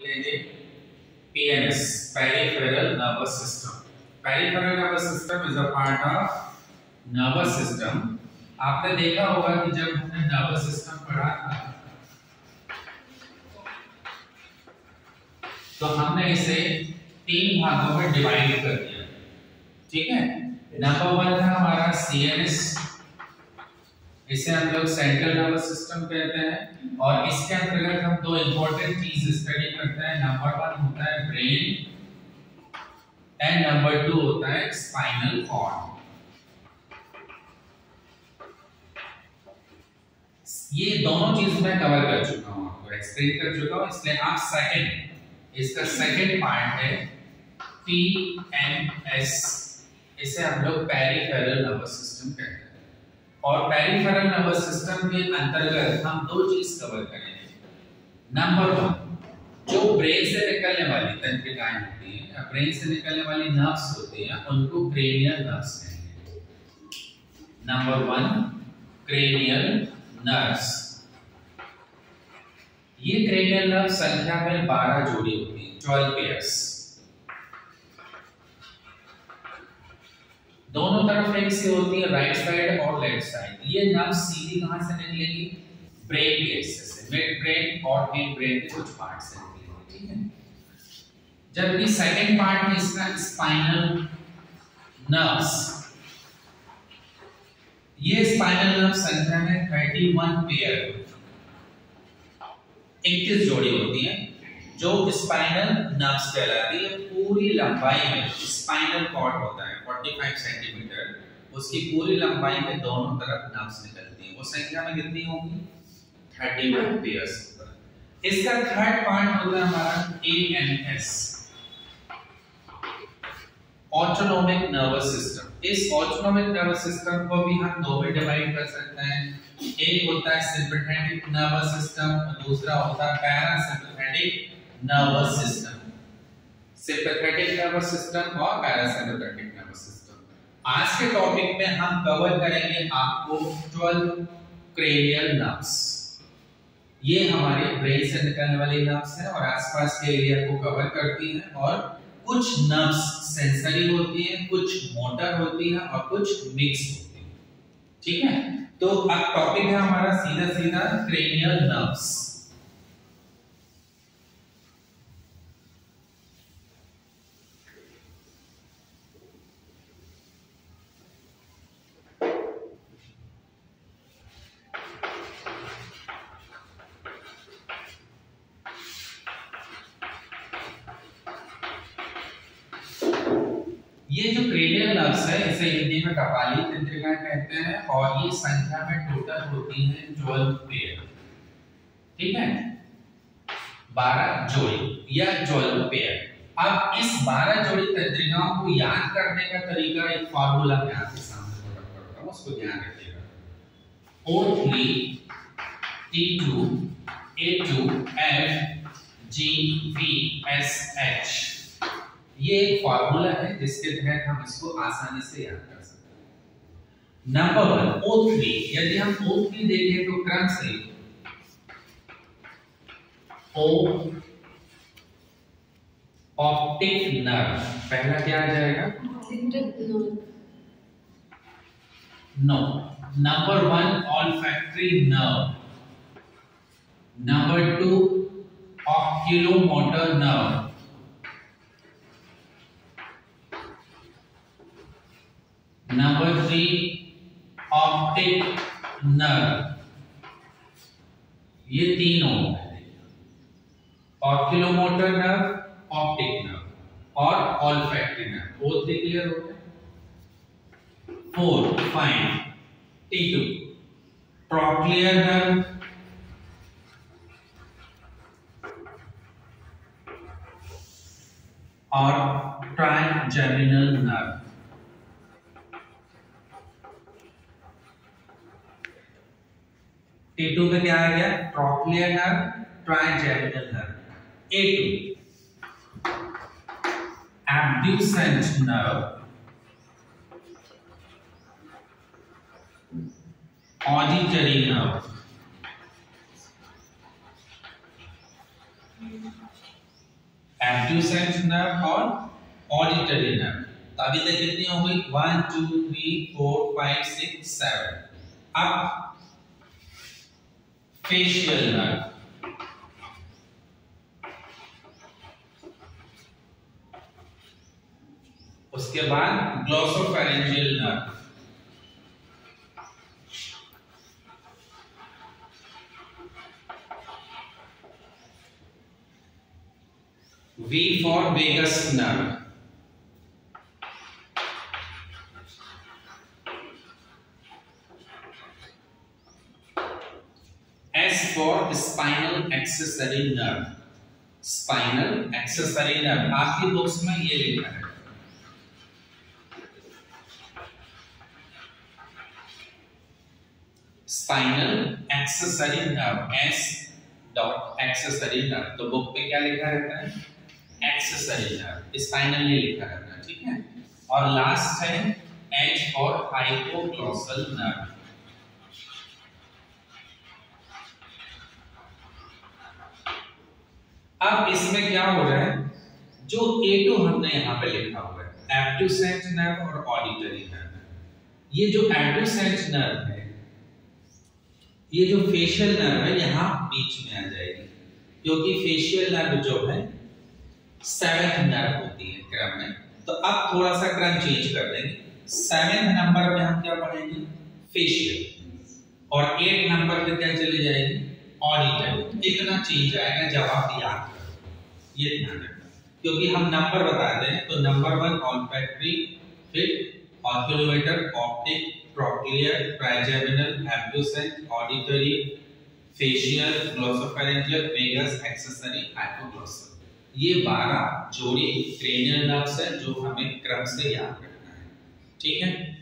लेंगे PNS peripheral nervous system peripheral nervous system is a part of nervous system आपने देखा होगा कि जब हमने नर्वस सिस्टम पढ़ा था तो हमने इसे तीन भागों में डिवाइड कर दिया। ठीक है? नंबर वन था हमारा सीएनएस इसे हम लोग सेंट्रल नर्वस सिस्टम कहते हैं और इसके अंतर्गत हम दो इंपॉर्टेंट चीज़ स्टडी करते हैं। नंबर वन होता है ब्रेन एंड नंबर टू होता है स्पाइनल कॉर्ड ये दोनों चीज़ मैं कवर कर चुका हूँ आपको एक्सप्लेन कर चुका हूँ। इसलिए आप सेकंड इसका सेकंड पार्ट है पी एम एस इसे हम लोग पेरिफेरल नर्वस सिस्टम कहते हैं। और पेरिफेरल नर्वस सिस्टम के अंतर्गत हम दो चीज़ कवर करेंगे। नंबर वन जो ब्रेन से निकलने वाली तंत्रिकाएँ होती हैं, या ब्रेन से निकलने वाली नर्व्स होती हैं, उनको क्रेनियल नर्व्स कहेंगे। नंबर वन क्रेनियल नर्व्स ये क्रेनियल नर्व संख्या में 12 जोड़ी होती है 12 पेयर्स दोनों तरफ़ एक से होती है राइट साइड और लेफ़्ट साइड ये नर्व सीधी कहाँ से निकलेगी? ब्रेन के हिस्से से। मिड ब्रेन और मिड ब्रेन के कुछ पार्ट से निकलेगी, ठीक है? जबकि सेकंड पार्ट में इसका स्पाइनल नर्व्स ये स्पाइनल नर्व संख्या में 31 पेयर 21 जोड़ी होती है, जो स्पाइनल नर्व्स कहलाती है। पूरी लंबाई में स्पाइनल कॉर्ड होता है। 45 सेंटीमीटर उसकी पूरी लंबाई में दोनों तरफ़ नर्व्स निकलती हैं। वो संख्या में कितनी होंगी? 31 पेयर्स इसका थर्ड पार्ट होता है हमारा एएनएस ऑटोनोमिक नर्वस सिस्टम इस ऑटोनोमिक नर्वस सिस्टम को भी हम दो में डिवाइड कर सकते हैं। एक होता है सिंपैथेटिक नर्वस सिस्टम दूसरा होता है parasympathetic nervous system sympathetic nervous system और पैरासिम्पैथेटिक सिस्टम आज के टॉपिक में हम कवर करेंगे आपको 12 क्रेनियल नर्व्स ये हमारे ब्रेन से निकलने वाली नर्व्स हैं और आसपास के एरिया को कवर करती हैं और कुछ नर्व्स सेंसरी होती हैं, कुछ मोटर होती हैं और कुछ मिक्स होती हैं। ठीक है? तो अब टॉपिक है हमारा सीधा सीधा क्रेनियल नर्व्स ये जो क्रेनियल नर्व्स है, इसे हिंदी में कपाली तंत्रिका कहते हैं और ये संख्या में टोटल होती है 12 पेयर ठीक है? 12 जोड़ी या 12 पेयर अब इस 12 जोड़ी तंत्रिकाओं को याद करने का तरीका एक फार्मूला मैं आपके सामने प्रकट करता हूँ, उसको ध्यान रखिएगा। O3 T2 A2 F G V S H ये एक फॉर्मूला है जिसके तहत हम इसको आसानी से याद कर सकते हैं। नंबर वन O3 यदि हम O3 देखें तो क्रम से O ऑप्टिक नर्व पहला क्या आ जाएगा? No number one olfactory nerve number two oculomotor nerve Number three, optic nerve. ये तीन ऑक्यूलोमोटर नर्व ऑप्टिक नर्व और ऑल्फैक्टरी नर्व वो थ्री क्लियर हो गए? Four fine T two nerve और ट्रांसजेमिनल नर्व T2 में क्या आ गया? Trochlear nerve trigeminal nerve A2 abducent nerve auditory nerve. Abducent nerve और ऑडिटरी नर्व तो अभी तक कितनी हो गई one two three four five six seven अब फेशियल नर्व उसके बाद glossopharyngeal nerve V for vagus nerve. S for spinal accessory nerve. Spinal accessory nerve. आपकी बुक्स में ये लिखा है। Spinal accessory nerve S dot accessory nerve तो book पे क्या लिखा रहता है? एक्सेसरी नर्व स्पाइनल ये लिखा रहता है, ठीक है? और लास्ट है एच और हाइपोग्लॉसल नर्व अब इसमें क्या हो रहा है? जो ए टू हमने यहाँ पे लिखा हुआ है एब्डुसेंट नर्व और ऑडिटरी नर्व ये जो एब्डुसेंट नर्व है, ये जो फेशियल नर्व है, यहाँ बीच में आ जाएगी। क्योंकि फेशियल नर्व जो है सेवेंथ नर्व होती है क्रम में। तो अब थोड़ा सा क्रम चेंज कर देंगे। सेवेंथ नंबर पे हम क्या पढ़ेंगे? फेशियल और एट नंबर पे क्या चली जाएगी? ऑडिटर इतना चेंज आएगा आप याद ये ध्यान रखना। क्योंकि हम नंबर बताते हैं तो नंबर वन ऑल्फैक्टरी फिर oculomotor optic trochlear trigeminal abducent auditory facial glossopharyngeal vagus accessory hypoglossal ये 12 जोड़ी क्रेनियल नर्व्स है जो हमें क्रम से याद रखना है। ठीक है?